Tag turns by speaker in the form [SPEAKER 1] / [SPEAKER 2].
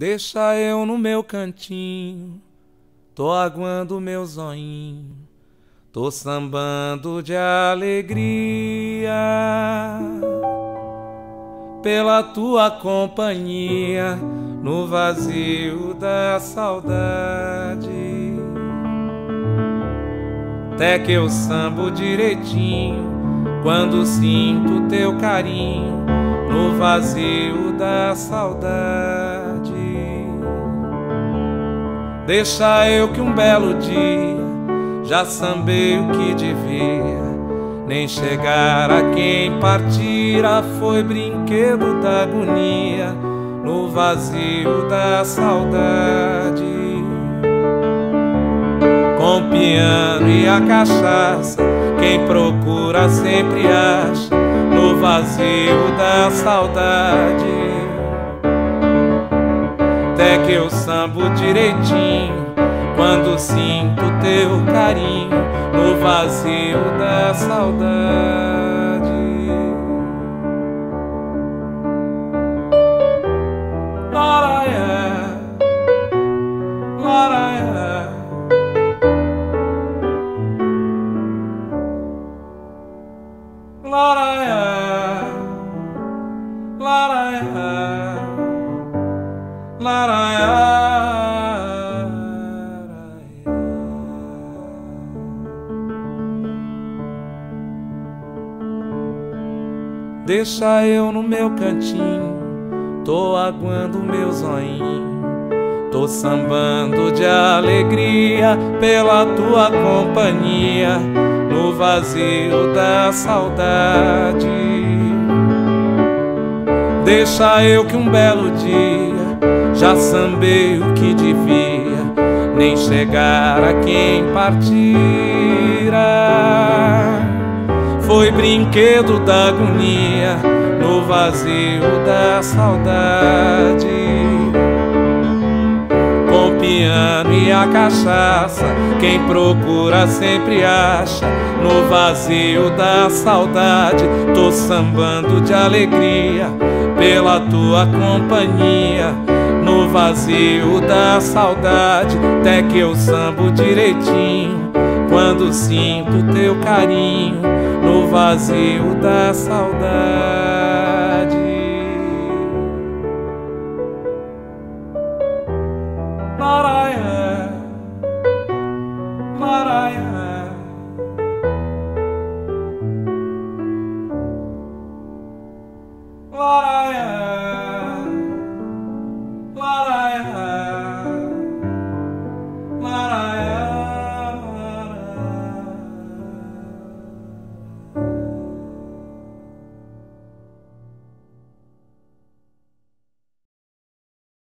[SPEAKER 1] Deixa eu no meu cantinho, tô aguando meu zoinho, tô sambando de alegria pela tua companhia no vazio da saudade. Até que eu sambo direitinho quando sinto teu carinho no vazio da saudade. Deixa eu que um belo dia já sambei o que devia. Nem chegar a quem partira foi brinquedo da agonia no vazio da saudade. Com piano e a cachaça, quem procura sempre acha no vazio da saudade sambo direitinho quando sinto teu carinho no vazio da saudade. Deixa eu no meu cantinho, tô aguando meu zoinho, tô sambando de alegria pela tua companhia no vazio da saudade. Deixa eu que um belo dia já sambei o que devia, nem chegar a quem partira. Foi brinquedo da agonia no vazio da saudade. Com piano e a cachaça, quem procura sempre acha. No vazio da saudade, tô sambando de alegria pela tua companhia no vazio da saudade, até que eu sambo direitinho quando sinto teu carinho vazio da saudade. Maraia, Maraia. Maraia.